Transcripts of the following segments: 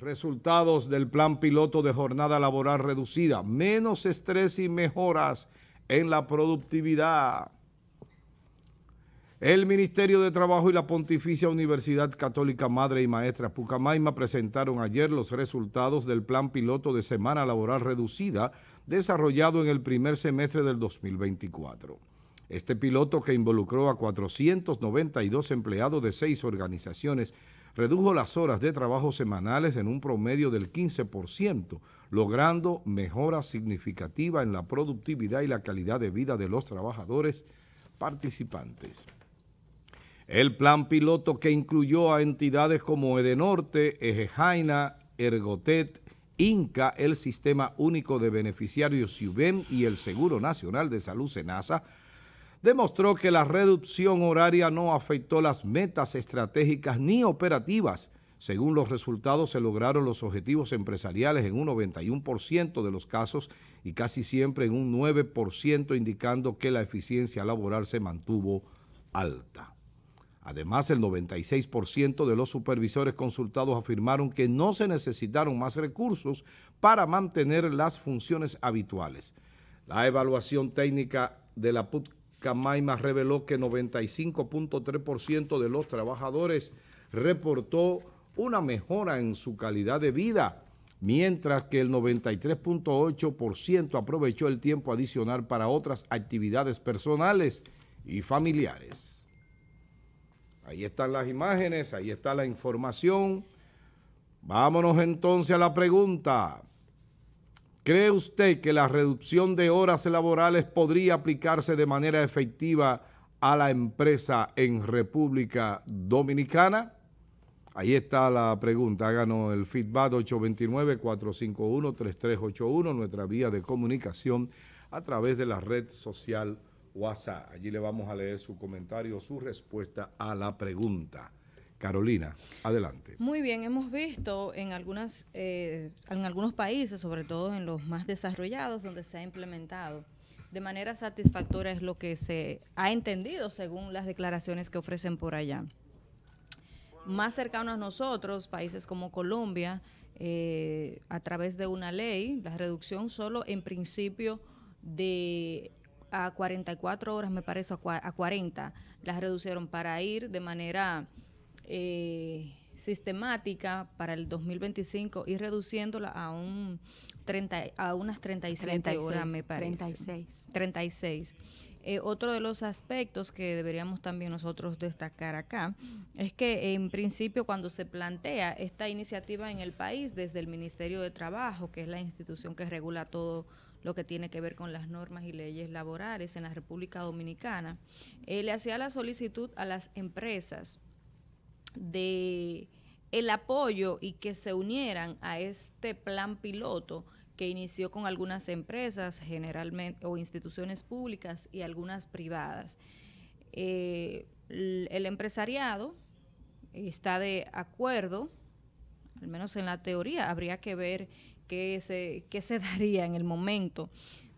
Resultados del plan piloto de jornada laboral reducida, menos estrés y mejoras en la productividad. El Ministerio de Trabajo y la Pontificia Universidad Católica Madre y Maestra Pucamaima presentaron ayer los resultados del plan piloto de semana laboral reducida desarrollado en el primer semestre del 2024. Este piloto que involucró a 492 empleados de seis organizaciones redujo las horas de trabajo semanales en un promedio del 15%, logrando mejora significativa en la productividad y la calidad de vida de los trabajadores participantes. El plan piloto que incluyó a entidades como Edenorte, Ejejaina, Ergotet, Inca, el Sistema Único de Beneficiarios CIUBEM y el Seguro Nacional de Salud SENASA, demostró que la reducción horaria no afectó las metas estratégicas ni operativas. Según los resultados, se lograron los objetivos empresariales en un 91% de los casos y casi siempre en un 9%, indicando que la eficiencia laboral se mantuvo alta. Además, el 96% de los supervisores consultados afirmaron que no se necesitaron más recursos para mantener las funciones habituales. La evaluación técnica de la PUT Camaima reveló que 95.3% de los trabajadores reportó una mejora en su calidad de vida, mientras que el 93.8% aprovechó el tiempo adicional para otras actividades personales y familiares. Ahí están las imágenes, ahí está la información. Vámonos entonces a la pregunta. ¿Cree usted que la reducción de horas laborales podría aplicarse de manera efectiva a la empresa en República Dominicana? Ahí está la pregunta, háganos el feedback 829-451-3381, nuestra vía de comunicación a través de la red social WhatsApp. Allí le vamos a leer su comentario, su respuesta a la pregunta. Carolina, adelante. Muy bien, hemos visto en, algunas, eh, en algunos países, sobre todo en los más desarrollados, donde se ha implementado de manera satisfactoria es lo que se ha entendido según las declaraciones que ofrecen por allá. Más cercanos a nosotros, países como Colombia, eh, a través de una ley, la reducción solo en principio de a 44 horas, me parece, a 40, las reducieron para ir de manera eh, sistemática para el 2025 y reduciéndola a un 30, a unas 37 horas, me parece. 36. 36. Eh, otro de los aspectos que deberíamos también nosotros destacar acá es que en principio cuando se plantea esta iniciativa en el país desde el Ministerio de Trabajo, que es la institución que regula todo lo que tiene que ver con las normas y leyes laborales en la República Dominicana, eh, le hacía la solicitud a las empresas de el apoyo y que se unieran a este plan piloto que inició con algunas empresas generalmente o instituciones públicas y algunas privadas. Eh, el empresariado está de acuerdo, al menos en la teoría, habría que ver qué se, qué se daría en el momento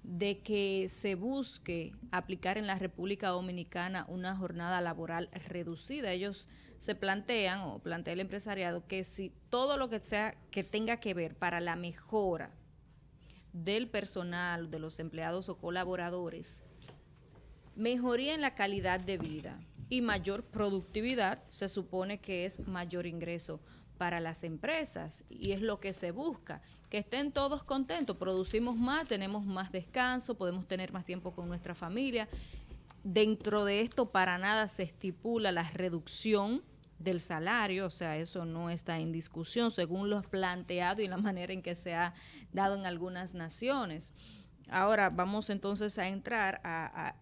de que se busque aplicar en la República Dominicana una jornada laboral reducida. Ellos se plantean o plantea el empresariado que si todo lo que sea que tenga que ver para la mejora del personal, de los empleados o colaboradores, mejoría en la calidad de vida y mayor productividad, se supone que es mayor ingreso para las empresas y es lo que se busca, que estén todos contentos, producimos más, tenemos más descanso, podemos tener más tiempo con nuestra familia. Dentro de esto para nada se estipula la reducción del salario, o sea, eso no está en discusión según lo planteado y la manera en que se ha dado en algunas naciones. Ahora vamos entonces a entrar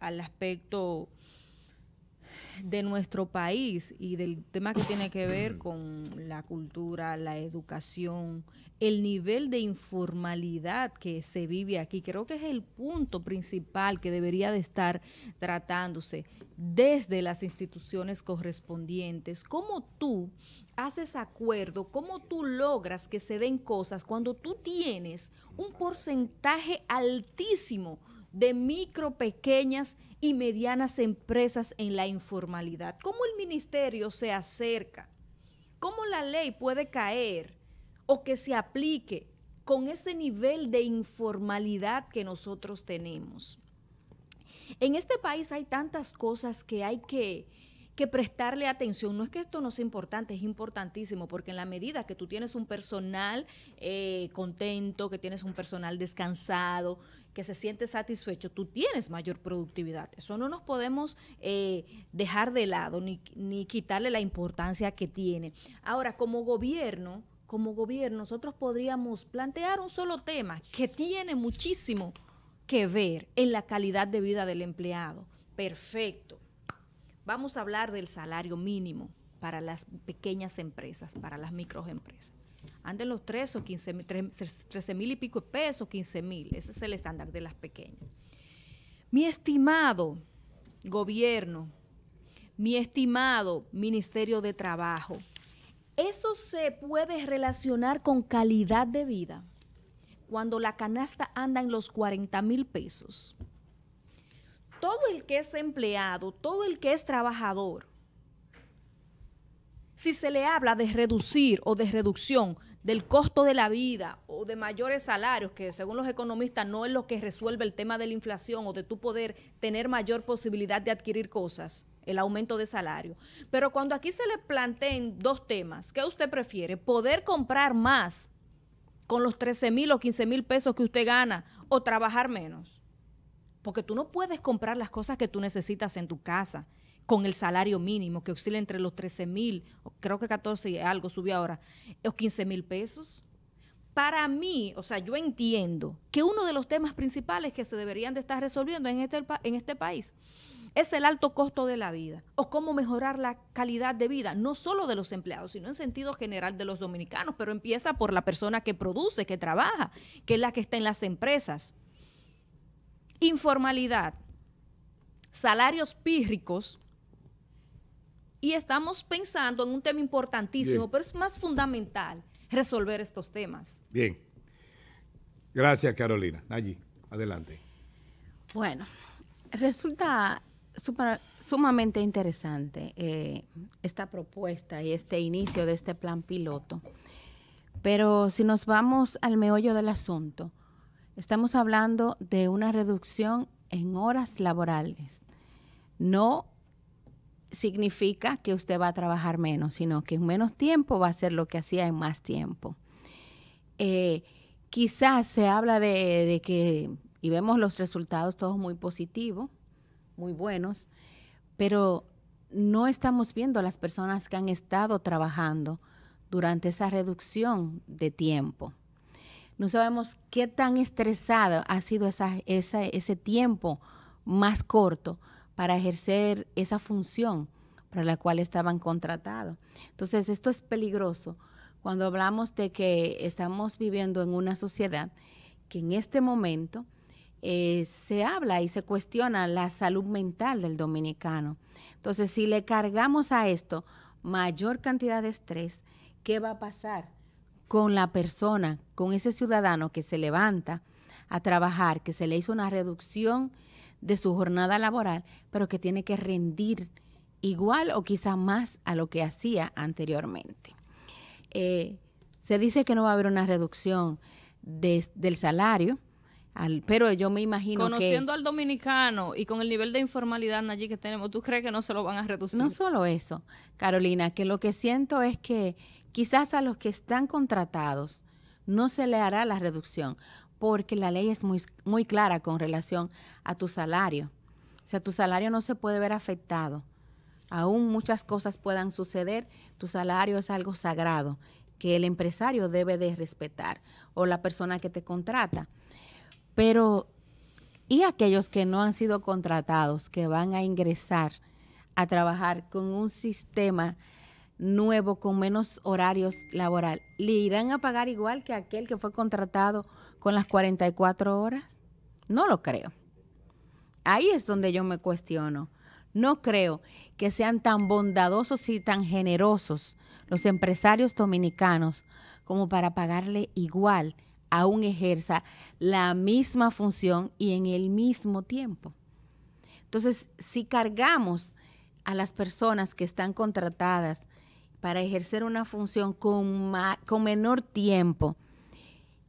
al aspecto de nuestro país y del tema que tiene que ver con la cultura, la educación, el nivel de informalidad que se vive aquí. Creo que es el punto principal que debería de estar tratándose desde las instituciones correspondientes. ¿Cómo tú haces acuerdo? ¿Cómo tú logras que se den cosas cuando tú tienes un porcentaje altísimo de micro, pequeñas y medianas empresas en la informalidad? ¿Cómo el ministerio se acerca? ¿Cómo la ley puede caer? o que se aplique con ese nivel de informalidad que nosotros tenemos. En este país hay tantas cosas que hay que, que prestarle atención. No es que esto no sea importante, es importantísimo, porque en la medida que tú tienes un personal eh, contento, que tienes un personal descansado, que se siente satisfecho, tú tienes mayor productividad. Eso no nos podemos eh, dejar de lado ni, ni quitarle la importancia que tiene. Ahora, como gobierno, como gobierno, nosotros podríamos plantear un solo tema que tiene muchísimo que ver en la calidad de vida del empleado. Perfecto Vamos a hablar del salario mínimo para las pequeñas empresas, para las microempresas. Anden los 3 o 15 13 mil y pico de pesos, 15 mil. Ese es el estándar de las pequeñas. Mi estimado gobierno, mi estimado Ministerio de Trabajo, ¿eso se puede relacionar con calidad de vida? Cuando la canasta anda en los 40 mil pesos todo el que es empleado, todo el que es trabajador, si se le habla de reducir o de reducción del costo de la vida o de mayores salarios, que según los economistas no es lo que resuelve el tema de la inflación o de tu poder tener mayor posibilidad de adquirir cosas, el aumento de salario. Pero cuando aquí se le planteen dos temas, ¿qué usted prefiere? ¿Poder comprar más con los 13 mil o 15 mil pesos que usted gana o trabajar menos? Porque tú no puedes comprar las cosas que tú necesitas en tu casa con el salario mínimo que oscila entre los 13 mil, creo que 14 y algo subió ahora, o 15 mil pesos. Para mí, o sea, yo entiendo que uno de los temas principales que se deberían de estar resolviendo en este, en este país es el alto costo de la vida o cómo mejorar la calidad de vida, no solo de los empleados, sino en sentido general de los dominicanos, pero empieza por la persona que produce, que trabaja, que es la que está en las empresas informalidad, salarios pírricos, y estamos pensando en un tema importantísimo, pero es más fundamental resolver estos temas. Bien. Gracias, Carolina. Allí, adelante. Bueno, resulta sumamente interesante eh, esta propuesta y este inicio de este plan piloto. Pero si nos vamos al meollo del asunto, Estamos hablando de una reducción en horas laborales. No significa que usted va a trabajar menos, sino que en menos tiempo va a hacer lo que hacía en más tiempo. Eh, quizás se habla de, que, y vemos los resultados todos muy positivos, muy buenos, pero no estamos viendo las personas que han estado trabajando durante esa reducción de tiempo. No sabemos qué tan estresada ha sido ese tiempo más corto para ejercer esa función para la cual estaban contratados. Entonces, esto es peligroso cuando hablamos de que estamos viviendo en una sociedad que en este momento eh, se habla y se cuestiona la salud mental del dominicano. Entonces, si le cargamos a esto mayor cantidad de estrés, ¿qué va a pasar? con la persona, con ese ciudadano que se levanta a trabajar, que se le hizo una reducción de su jornada laboral, pero que tiene que rendir igual o quizá más a lo que hacía anteriormente. Eh, se dice que no va a haber una reducción del salario, pero yo me imagino Conociendo al dominicano y con el nivel de informalidad allí que tenemos, ¿tú crees que no se lo van a reducir? No solo eso, Carolina, que lo que siento es que Quizás a los que están contratados no se le hará la reducción porque la ley es muy, muy clara con relación a tu salario. O sea, tu salario no se puede ver afectado. Aún muchas cosas puedan suceder, tu salario es algo sagrado que el empresario debe de respetar o la persona que te contrata. Pero, ¿y aquellos que no han sido contratados, que van a ingresar a trabajar con un sistema nuevo con menos horarios laboral, ¿le irán a pagar igual que aquel que fue contratado con las 44 horas? No lo creo. Ahí es donde yo me cuestiono. No creo que sean tan bondadosos y tan generosos los empresarios dominicanos como para pagarle igual a un ejerza la misma función y en el mismo tiempo. Entonces, si cargamos a las personas que están contratadas para ejercer una función con, con menor tiempo,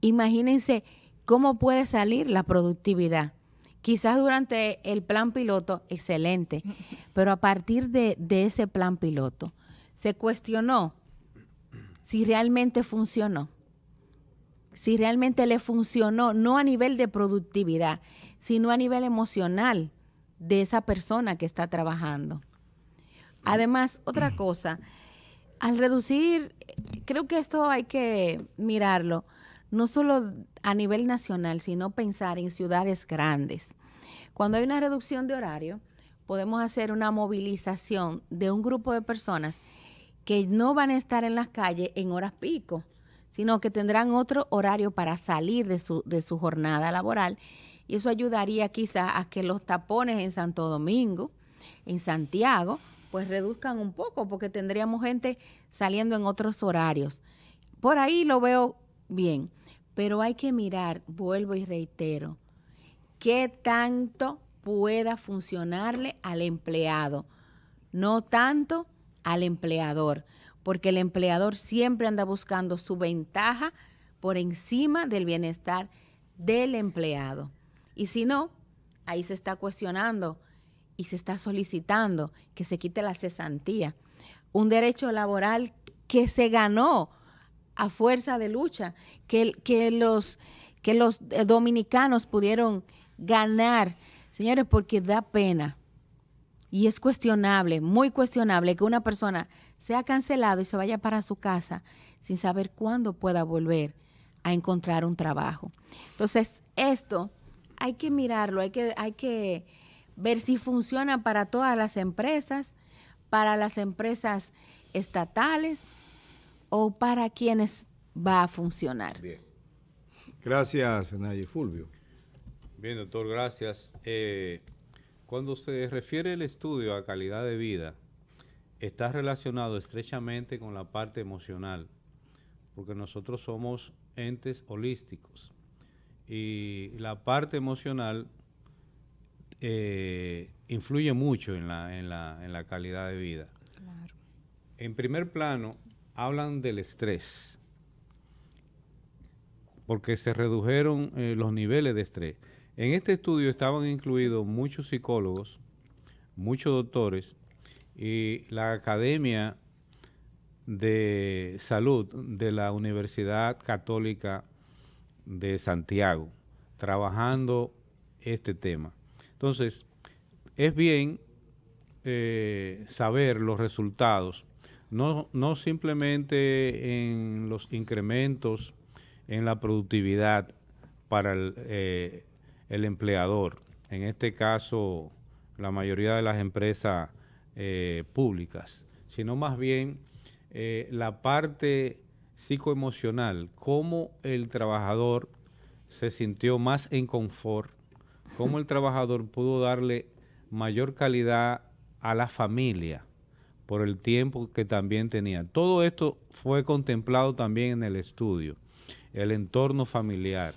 imagínense cómo puede salir la productividad. Quizás durante el plan piloto, excelente, pero a partir de, de ese plan piloto, se cuestionó si realmente funcionó, si realmente le funcionó, no a nivel de productividad, sino a nivel emocional de esa persona que está trabajando. Además, otra cosa, al reducir, creo que esto hay que mirarlo, no solo a nivel nacional, sino pensar en ciudades grandes. Cuando hay una reducción de horario, podemos hacer una movilización de un grupo de personas que no van a estar en las calles en horas pico, sino que tendrán otro horario para salir de su, de su jornada laboral. Y eso ayudaría quizás a que los tapones en Santo Domingo, en Santiago, pues reduzcan un poco, porque tendríamos gente saliendo en otros horarios. Por ahí lo veo bien, pero hay que mirar, vuelvo y reitero, qué tanto pueda funcionarle al empleado, no tanto al empleador, porque el empleador siempre anda buscando su ventaja por encima del bienestar del empleado. Y si no, ahí se está cuestionando y se está solicitando que se quite la cesantía, un derecho laboral que se ganó a fuerza de lucha, que, que, los, que los eh, dominicanos pudieron ganar. Señores, porque da pena y es cuestionable, muy cuestionable que una persona sea cancelado y se vaya para su casa sin saber cuándo pueda volver a encontrar un trabajo. Entonces, esto hay que mirarlo, hay que, hay que ver si funciona para todas las empresas, para las empresas estatales o para quienes va a funcionar. Bien. Gracias, Naye Fulvio. Bien, doctor, gracias. Eh, cuando se refiere el estudio a calidad de vida, está relacionado estrechamente con la parte emocional, porque nosotros somos entes holísticos y la parte emocional eh, influye mucho en la, en, la, calidad de vida. En primer plano, hablan del estrés, porque se redujeron eh, los niveles de estrés. En este estudio estaban incluidos muchos psicólogos, muchos doctores y la Academia de Salud de la Universidad Católica de Santiago, trabajando este tema. Entonces, es bien eh, saber los resultados, no, no simplemente en los incrementos en la productividad para el, eh, empleador, en este caso la mayoría de las empresas eh, públicas, sino más bien la parte psicoemocional, cómo el trabajador se sintió más en confort, cómo el trabajador pudo darle mayor calidad a la familia por el tiempo que también tenía. Todo esto fue contemplado también en el estudio, el entorno familiar.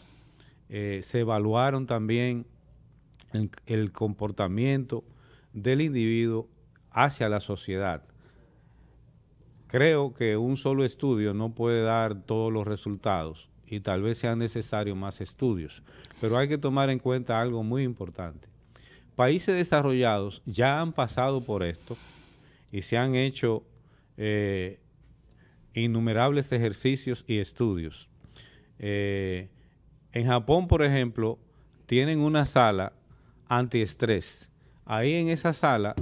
Eh, se evaluaron también el comportamiento del individuo hacia la sociedad. Creo que un solo estudio no puede dar todos los resultados y tal vez sean necesarios más estudios, pero hay que tomar en cuenta algo muy importante. Países desarrollados ya han pasado por esto y se han hecho eh, innumerables ejercicios y estudios. Eh, en Japón, por ejemplo, tienen una sala antiestrés. Ahí en esa sala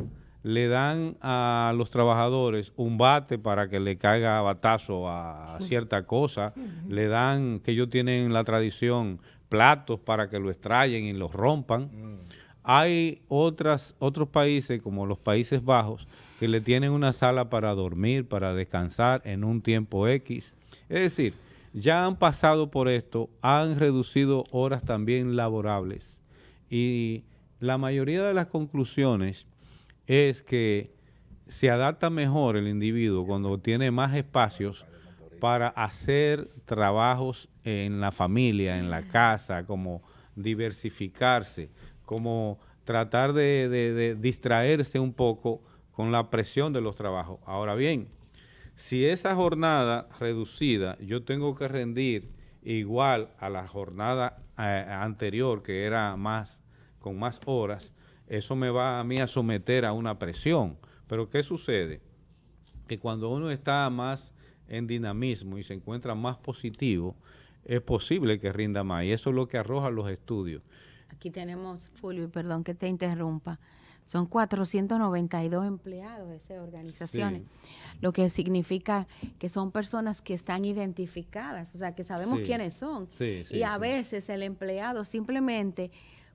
le dan a los trabajadores un bate para que le caiga batazo a cierta cosa, le dan, que ellos tienen la tradición, platos para que lo extrayen y los rompan. Mm. Hay otras, otros países, como los Países Bajos, que le tienen una sala para dormir, para descansar en un tiempo X. Es decir, ya han pasado por esto, han reducido horas también laborables y la mayoría de las conclusiones es que se adapta mejor el individuo cuando tiene más espacios para hacer trabajos en la familia, en la casa, como diversificarse, como tratar de, distraerse un poco con la presión de los trabajos. Ahora bien, si esa jornada reducida yo tengo que rendir igual a la jornada eh, anterior que era más con más horas, eso me va a mí a someter a una presión. Pero ¿qué sucede? Que cuando uno está más en dinamismo y se encuentra más positivo, es posible que rinda más. Y eso es lo que arrojan los estudios. Aquí tenemos, Fulvio, perdón que te interrumpa. Son 492 empleados de esas organizaciones, lo que significa que son personas que están identificadas, o sea, que sabemos quiénes son. y a veces el empleado simplemente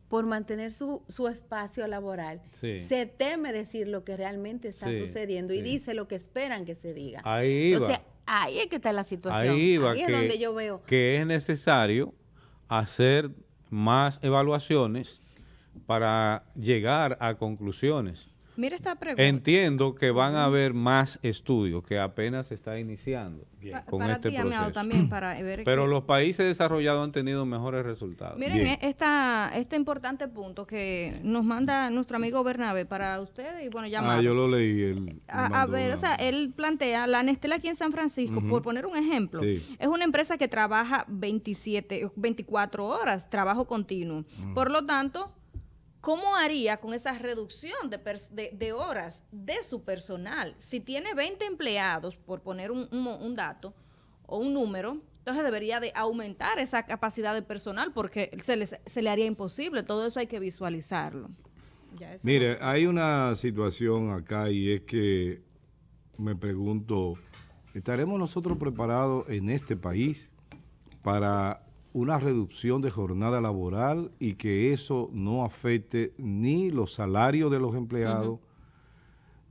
por mantener su, su espacio laboral, se teme decir lo que realmente está sucediendo y dice lo que esperan que se diga. Ahí Entonces, ahí es que está la situación. Ahí, es donde yo veo. Que es necesario hacer más evaluaciones para llegar a conclusiones. Mira esta pregunta. Entiendo que van a haber más estudios que apenas se está iniciando con para este proceso. también para ver Pero los países desarrollados han tenido mejores resultados. Miren esta, este importante punto que nos manda nuestro amigo Bernabe para ustedes y bueno, llamar. Ah, yo lo leí. a, ver, o sea, él plantea, la Nestlé aquí en San Francisco, por poner un ejemplo, es una empresa que trabaja 27, 24 horas, trabajo continuo. Por lo tanto, ¿cómo haría con esa reducción de, horas de su personal? Si tiene 20 empleados, por poner un, dato o un número, entonces debería de aumentar esa capacidad de personal porque se, le haría imposible. Todo eso hay que visualizarlo. Mire, hay una situación acá y es que me pregunto, ¿estaremos nosotros preparados en este país para una reducción de jornada laboral y que eso no afecte ni los salarios de los empleados,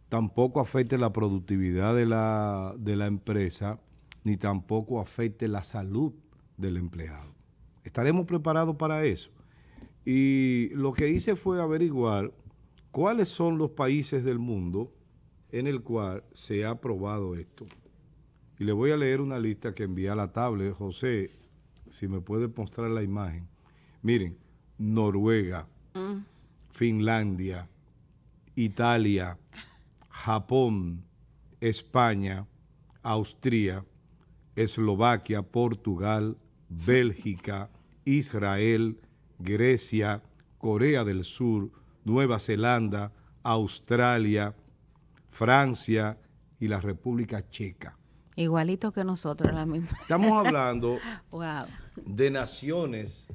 tampoco afecte la productividad de la, de la empresa, ni tampoco afecte la salud del empleado. ¿Estaremos preparados para eso? Y lo que hice fue averiguar cuáles son los países del mundo en el cual se ha aprobado esto. Y le voy a leer una lista que envía a la tablet, José, si me puede mostrar la imagen. Miren, Noruega, mm. Finlandia, Italia, Japón, España, Austria, Eslovaquia, Portugal, Bélgica, Israel, Grecia, Corea del Sur, Nueva Zelanda, Australia, Francia y la República Checa. Igualito que nosotros, la misma. Estamos hablando de naciones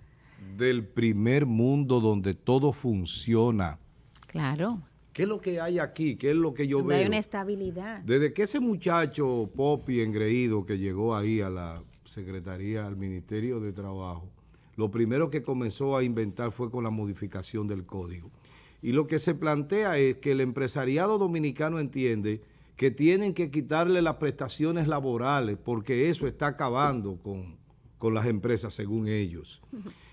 del primer mundo donde todo funciona. Claro. ¿Qué es lo que hay aquí? ¿Qué es lo que yo veo? Hay una estabilidad. Desde que ese muchacho Popi engreído que llegó ahí a la Secretaría, al Ministerio de Trabajo, lo primero que comenzó a inventar fue con la modificación del código. Y lo que se plantea es que el empresariado dominicano entiende que tienen que quitarle las prestaciones laborales porque eso está acabando con, las empresas según ellos.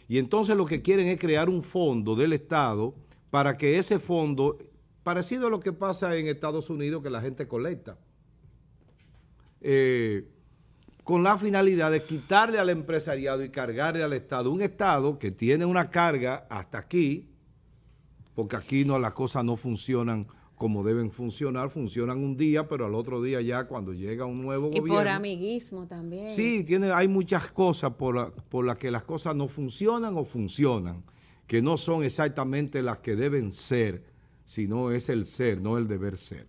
Y entonces lo que quieren es crear un fondo del Estado para que ese fondo, parecido a lo que pasa en Estados Unidos que la gente colecta, eh, con la finalidad de quitarle al empresariado y cargarle al Estado. Un Estado que tiene una carga hasta aquí, porque aquí no las cosas no funcionan como deben funcionar, funcionan un día, pero al otro día ya cuando llega un nuevo gobierno... Y por amiguismo también. Sí, tiene, hay muchas cosas por, por las que las cosas no funcionan o funcionan, que no son exactamente las que deben ser, sino es el ser, no el deber ser.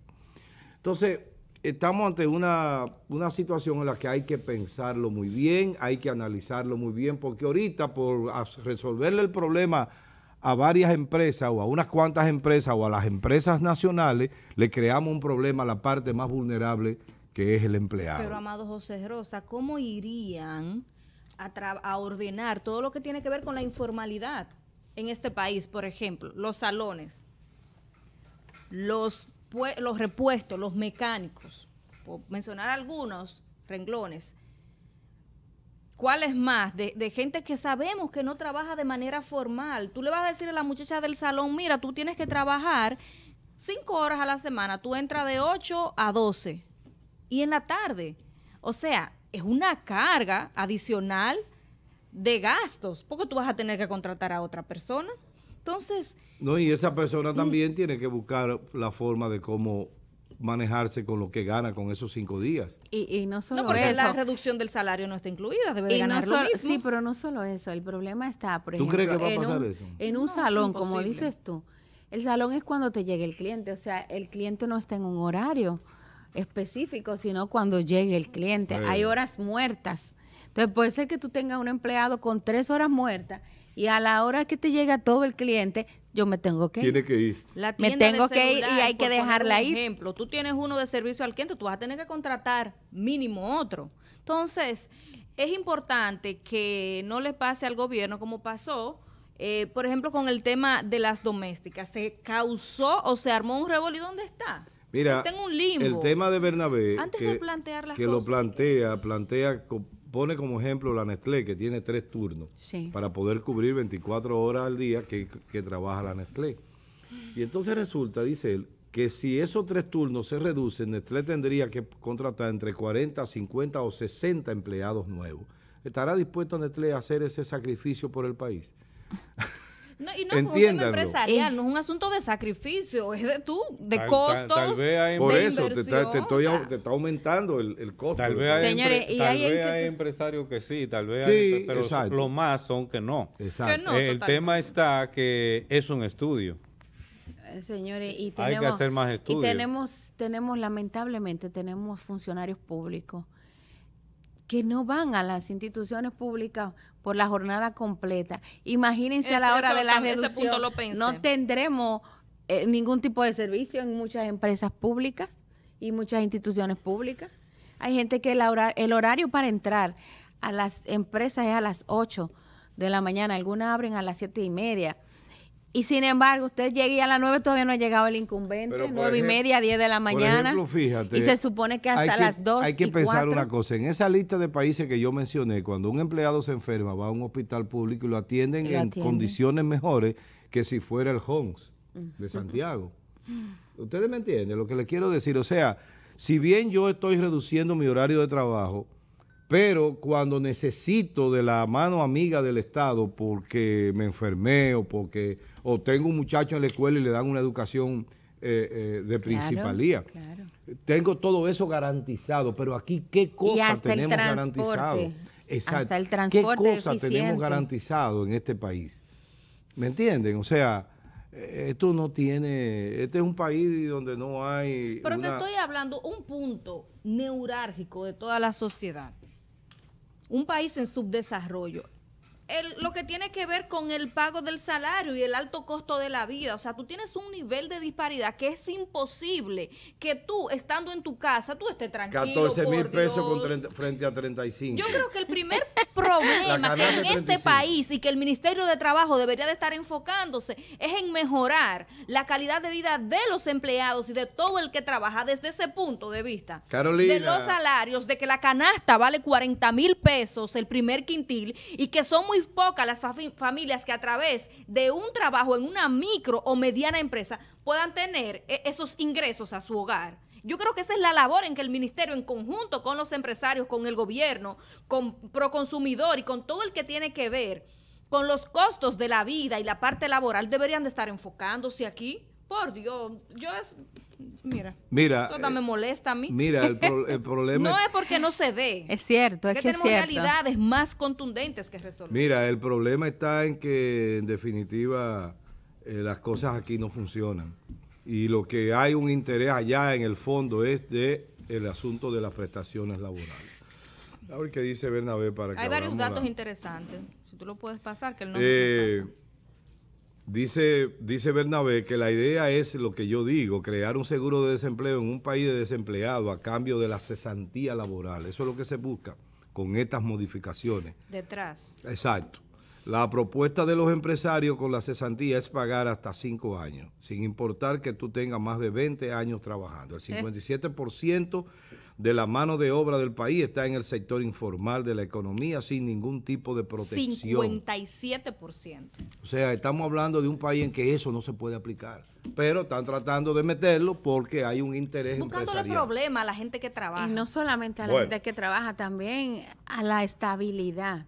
Entonces, estamos ante una, una situación en la que hay que pensarlo muy bien, hay que analizarlo muy bien, porque ahorita por resolverle el problema a varias empresas o a unas cuantas empresas o a las empresas nacionales, le creamos un problema a la parte más vulnerable que es el empleado. Pero, amado José Rosa, ¿cómo irían a, ordenar todo lo que tiene que ver con la informalidad en este país? Por ejemplo, los salones, los, los repuestos, los mecánicos, por mencionar algunos renglones, ¿Cuáles más? De, de, gente que sabemos que no trabaja de manera formal. Tú le vas a decir a la muchacha del salón, mira, tú tienes que trabajar cinco horas a la semana. Tú entras de 8 a 12 y en la tarde. O sea, es una carga adicional de gastos, porque tú vas a tener que contratar a otra persona. Entonces... No, y esa persona también tiene que buscar la forma de cómo manejarse con lo que gana con esos cinco días. Y, no solo no, porque eso. la reducción del salario no está incluida, debe de ganar lo mismo. Sí, pero no solo eso, el problema está, por ¿Tú ejemplo, crees que va a pasar un, eso? en un salón, como dices tú, el salón es cuando te llegue el cliente, o sea, el cliente no está en un horario específico, sino cuando llegue el cliente. Hay horas muertas. Entonces puede ser que tú tengas un empleado con tres horas muertas y a la hora que te llega todo el cliente, yo me tengo que ir. Tiene que ir. me tengo que ir y hay que dejarla ir. ejemplo, tú tienes uno de servicio al cliente, tú vas a tener que contratar mínimo otro. Entonces, es importante que no le pase al gobierno como pasó eh, por ejemplo, con el tema de las domésticas, ¿se causó o se armó un revuelo? ¿Y dónde está? Mira, el tema de Bernabé, Antes que, de plantear las que lo plantea, plantea, pone como ejemplo la Nestlé, que tiene tres turnos para poder cubrir 24 horas al día que, que trabaja la Nestlé. Y entonces resulta, dice él, que si esos tres turnos se reducen, Nestlé tendría que contratar entre 40, 50 o 60 empleados nuevos. ¿Estará dispuesto Nestlé a hacer ese sacrificio por el país? No, y no es un tema empresarial, no es un asunto de sacrificio, es de tú, de costos. Por eso te está, te, estoy, te está aumentando el, el costo. Tal vez hay, Señores, y hay, hay empresarios que sí, tal vez hay, pero lo más son que no. Exacto. el tema está que es un estudio. Eh, señores, y tenemos, hay que hacer más estudios. Y tenemos, tenemos, lamentablemente, tenemos funcionarios públicos que no van a las instituciones públicas por la jornada completa. Imagínense a la hora de la reducción, no tendremos eh, ningún tipo de servicio en muchas empresas públicas y muchas instituciones públicas. Hay gente que el, el horario para entrar a las empresas es a las 8 de la mañana, algunas abren a las siete y media y sin embargo, usted llega y a las 9 todavía no ha llegado el incumbente, nueve 9 y media, 10 de la mañana. fíjate, y se supone que hasta las 2 Hay que pensar una cosa, en esa lista de países que yo mencioné, cuando un empleado se enferma, va a un hospital público y lo atienden en condiciones mejores que si fuera el Homs de Santiago. Ustedes me entienden lo que le quiero decir. O sea, si bien yo estoy reduciendo mi horario de trabajo, pero cuando necesito de la mano amiga del Estado porque me enfermé o porque o tengo un muchacho en la escuela y le dan una educación eh, eh, de principalía. Tengo todo eso garantizado, pero aquí qué cosas tenemos garantizado. Hasta el transporte ¿Qué cosas tenemos garantizado en este país? ¿Me entienden? O sea, esto no tiene, este es un país donde no hay... Pero te estoy hablando un punto neurálgico de toda la sociedad un país en subdesarrollo lo que tiene que ver con el pago del salario y el alto costo de la vida. O sea, tú tienes un nivel de disparidad que es imposible que tú, estando en tu casa, tú estés tranquilo. 14 mil pesos frente a 35. Yo creo que el primer problema en este país y que el Ministerio de Trabajo debería de estar enfocándose es en mejorar la calidad de vida de los empleados y de todo el que trabaja desde ese punto de vista. Carolina. De los salarios, de que la canasta vale 40 mil pesos el primer quintil y que son muy pocas las familias que a través de un trabajo en una micro o mediana empresa puedan tener e, esos ingresos a su hogar. Yo creo que esa es la labor en que el ministerio, en conjunto con los empresarios, con el gobierno, con Proconsumidor y con todo el que tiene que ver con los costos de la vida y la parte laboral, deberían de estar enfocándose aquí. Por Dios, yo es, Mira, mira eso me molesta a mí. Mira, el, problema... no es porque no se dé. Es cierto, es que, tenemos es realidades más contundentes que resolver. Mira, el problema está en que, en definitiva, eh, las cosas aquí no funcionan. Y lo que hay un interés allá en el fondo es de el asunto de las prestaciones laborales. A ver qué dice Bernabé para que Hay varios datos interesantes. Si tú lo puedes pasar, que el no eh, Dice, dice Bernabé que la idea es lo que yo digo, crear un seguro de desempleo en un país de desempleados a cambio de la cesantía laboral. Eso es lo que se busca con estas modificaciones. Detrás. Exacto. La propuesta de los empresarios con la cesantía es pagar hasta cinco años, sin importar que tú tengas más de 20 años trabajando. El 57% de la mano de obra del país está en el sector informal de la economía sin ningún tipo de protección. 57%. O sea, estamos hablando de un país en que eso no se puede aplicar. Pero están tratando de meterlo porque hay un interés Buscándole problema a la gente que trabaja. Y no solamente a la gente que trabaja, también a la estabilidad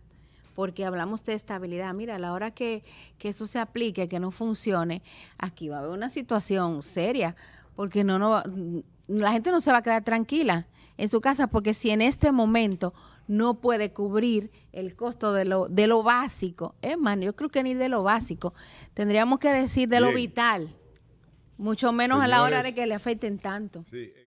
porque hablamos de estabilidad. Mira, a la hora que, que, eso se aplique, que no funcione, aquí va a haber una situación seria, porque no, no la gente no se va a quedar tranquila en su casa porque si en este momento no puede cubrir el costo de lo, de lo básico, es más, yo creo que ni de lo básico, tendríamos que decir de lo vital, mucho menos a la hora de que le afecten tanto. Sí.